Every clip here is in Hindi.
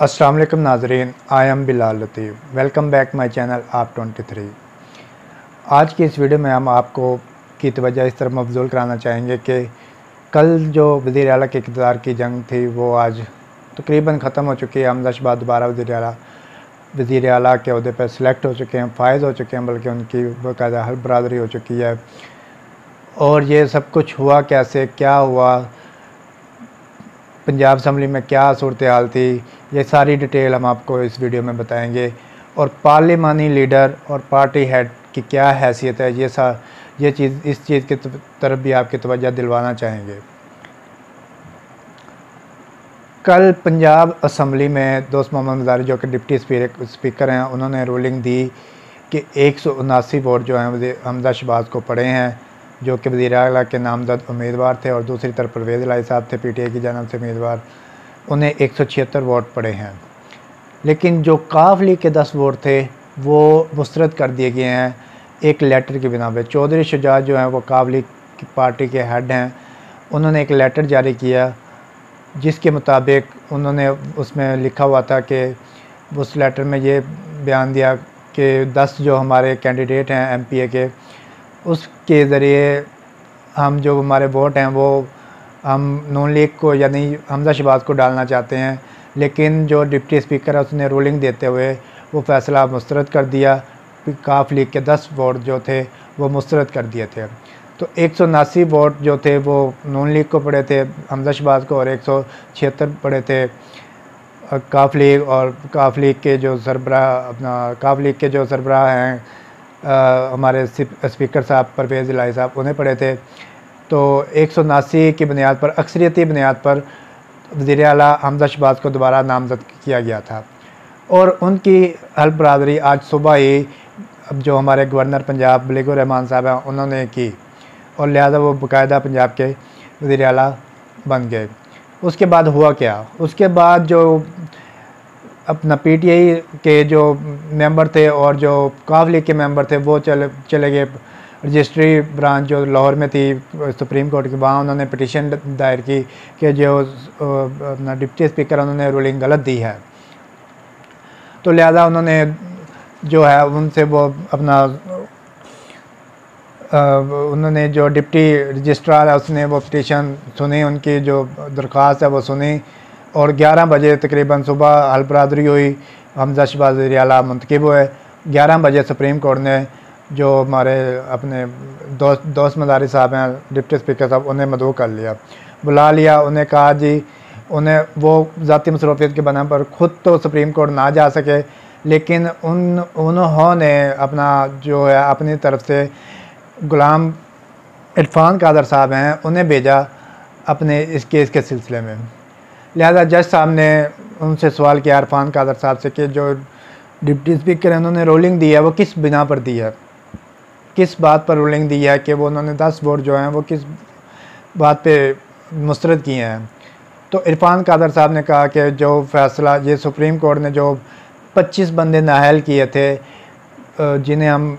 अस्सलाम वालेकुम नाजरीन I am Bilal Latif welcome back my channel आप 23 आज की इस वीडियो में हम आपको की तवज्जो इस तरह मफजूल कराना चाहेंगे कि कल जो वज़ी अला के इकतदार की जंग थी, वो आज तकरीबन ख़त्म हो चुकी है। हमदशबाद दोबारा वज़ी अला वज़ी अला के अहदे पर सिलेक्ट हो चुके हैं फ़ायज़ हो चुके हैं, बल्कि उनकी बाकायदा हर बरदरी हो चुकी है। और ये सब कुछ हुआ कैसे, क्या हुआ, पंजाब असम्बली में क्या सूरत हाल थी ये सारी डिटेल हम आपको इस वीडियो में बताएँगे। और पार्लिमानी लीडर और पार्टी हेड की क्या हैसियत है, ये सा, ये चीज़, इस चीज़ की तरफ़ भी आपकी तवज्जो दिलवाना चाहेंगे। कल पंजाब असम्बली में दोस्त मोहम्मद मजारी जो कि डिप्टी स्पीकर हैं, उन्होंने रूलिंग दी कि एक सौ उनासी वोट जो हैं हमदा शबाज को पड़े हैं, जो कि वजी अला के नामजद उम्मीदवार थे और दूसरी तरफ़ परवेज़ लाई साहब थे पी टी आई की जानब से उम्मीदवार। उन्हें एक सौ छिहत्तर वोट पड़े हैं। लेकिन जो काफ लीग के दस वोट थे, वो मुस्रद कर दिए गए हैं एक लेटर की बिना पर चौधरी शुजात जो हैं, वो काफ लीग की पार्टी के हेड हैं। उन्होंने एक लेटर जारी किया, जिसके मुताबिक उन्होंने उसमें लिखा हुआ था कि, उस लेटर में ये बयान दिया कि दस जो हमारे कैंडिडेट हैं एमपीए के, उसके ज़रिए हम जो हमारे वोट हैं, वो हम नून लीग को यानी हमजा शबाज को डालना चाहते हैं, लेकिन जो डिप्टी स्पीकर है, उसने रूलिंग देते हुए वो फैसला मुस्रद कर दिया। काफ लीग के दस वोट जो थे, वो मुस्रद कर दिए थे। तो एक सौ उनासी वोट जो थे, वो नून लीग को पड़े थे, हमजा शहबाज को और एक सौ छिहत्तर पड़े थे। काफ लीग और काफ लीग के जो सरबरा, अपना काफ लीग के जो सरबराह हैं हमारे स्पीकर साहब, परवेज़ लाई साहब, उन्हें पढ़े थे। तो एक सौ उनासी की बुनियाद पर, अक्सरियती बुनियाद पर वज़ी अला हमदा शबाज को दोबारा नामजद किया गया था। और उनकी हल बरदरी आज सुबह ही अब जो हमारे गवर्नर पंजाब बलीगुर रहमान साहब हैं, उन्होंने की और लिहाजा वो बाकायदा पंजाब के वज़ी अला बन गए। उसके बाद हुआ क्या? उसके बाद जो अपना पीटीआई के जो मेंबर थे और जो काफ लीग के मेंबर थे, वो चले चले गए। रजिस्ट्री ब्रांच जो लाहौर में थी, सुप्रीम कोर्ट की, वहाँ उन्होंने पटिशन दायर की कि जो अपना डिप्टी स्पीकर उन्होंने रूलिंग गलत दी है। तो लिहाजा उन्होंने जो है, उनसे वो अपना उन्होंने जो डिप्टी रजिस्ट्रार है, उसने वो पटिशन सुनी, उनकी जो दरख्वास्त है, वो सुनी। और 11 बजे तकरीबन सुबह हल बरदरी हुई, हमजा शबाज अला मंतखब हुए। 11 बजे सुप्रीम कोर्ट ने जो हमारे अपने दोस्त दोस्त मदारी साहब हैं, डिप्टी स्पीकर साहब, उन्हें मदू कर लिया। बुला लिया, उन्हें कहा, जी, उन्हें वो ज़ाती मसरूफियत के बना पर ख़ुद तो सुप्रीम कोर्ट ना जा सके, लेकिन उन, उन्होंने अपना जो है, अपनी तरफ़ से ग़ुलाम इरफान कादर साहब हैं, उन्हें भेजा अपने इस केस के सिलसिले में। लिहाजा जज साहब ने उनसे सवाल किया इरफान कादर साहब से कि जो डिप्टी स्पीकर हैं, उन्होंने रोलिंग दी है, वो किस बिना पर दी है? किस बात पर रूलिंग दी है कि वो उन्होंने दस वोट जो हैं, वो किस बात पे मुस्रद किए हैं? तो इरफान कादर साहब ने कहा कि जो फैसला, ये सुप्रीम कोर्ट ने जो 25 बंदे नाहल किए थे जिन्हें हम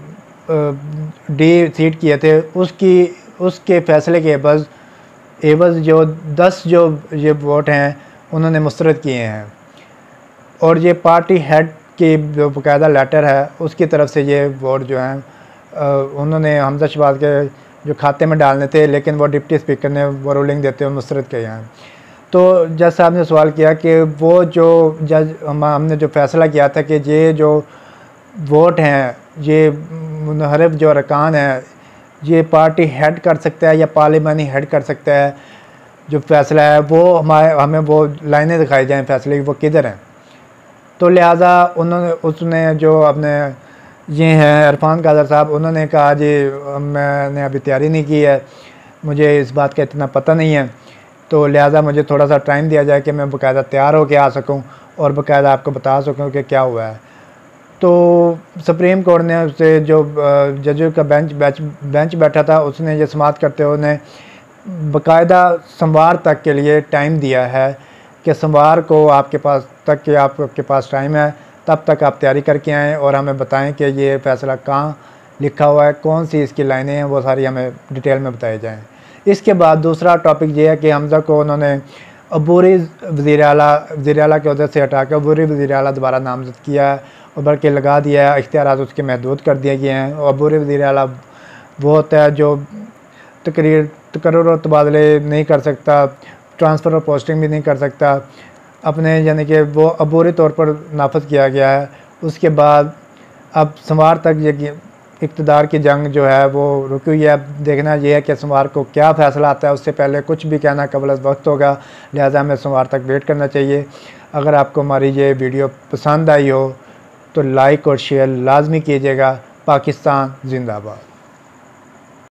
डी सीट किए थे, उसकी, उसके फ़ैसले के एवज़ एवज़ जो दस जो ये वोट हैं, उन्होंने मुस्रद किए हैं। और ये पार्टी हेड की जो बाकायदा लेटर है, उसकी तरफ़ से ये वोट जो हैं उन्होंने हमजा शबाज के जो खाते में डालने थे, लेकिन वो डिप्टी स्पीकर ने वो रूलिंग देते हुए मुस्रद के यहाँ तो जज साहब ने सवाल किया कि वो जो जज, हम, हमने जो फैसला किया था कि ये जो वोट हैं, ये मुनहरफ जो अरकान हैं, ये पार्टी हेड कर सकता है या पार्लिमानी हेड कर सकता है, जो फैसला है, वो हमारे, हमें वो लाइनें दिखाई जाएँ फैसले की, वो किधर हैं? तो लिहाजा उन्होंने, उसने जो अपने ये हैं इरफान कादर साहब, उन्होंने कहा, जी, मैंने अभी तैयारी नहीं की है, मुझे इस बात का इतना पता नहीं है तो लिहाजा मुझे थोड़ा सा टाइम दिया जाए कि मैं बाकायदा तैयार होकर आ सकूँ और बाकायदा आपको बता सकूँ कि क्या हुआ है. तो सुप्रीम कोर्ट ने उससे जो जजों का बेंच बेंच बेंच बैठा था, उसने ये समात करते हुए उन्हें बाकायदा सोमवार तक के लिए टाइम दिया है कि सोमवार को आपके पास, तक के आपके पास टाइम है तब तक आप तैयारी करके आएँ और हमें बताएँ कि ये फ़ैसला कहाँ लिखा हुआ है, कौन सी इसकी लाइनें हैं, वो सारी हमें डिटेल में बताई जाएँ। इसके बाद दूसरा टॉपिक ये है कि हमजा को उन्होंने अबूरी वज़ी अला वज़ी अला के अहदे से हटा कर अबूरी वज़ी अला दोबारा नामजद किया है और बल्कि लगा दिया है इख्तियार उसके महदूद कर दिए गए हैं और अबूरी वज़ी अला वो होता है जो तकरीर तकर और तबादले नहीं कर सकता, ट्रांसफ़र और पोस्टिंग भी नहीं कर सकता। अपने, यानी कि वो अबूरी तौर पर नाफज किया गया है। उसके बाद अब सोमवार तक ये इकतदार की जंग जो है वो रुकी हुई है। अब देखना यह है कि सोमवार को क्या फ़ैसला आता है। उससे पहले कुछ भी कहना कबल वक्त होगा। लिहाजा हमें सोमवार तक वेट करना चाहिए। अगर आपको हमारी ये वीडियो पसंद आई हो तो लाइक और शेयर लाजमी कीजिएगा। पाकिस्तान जिंदाबाद।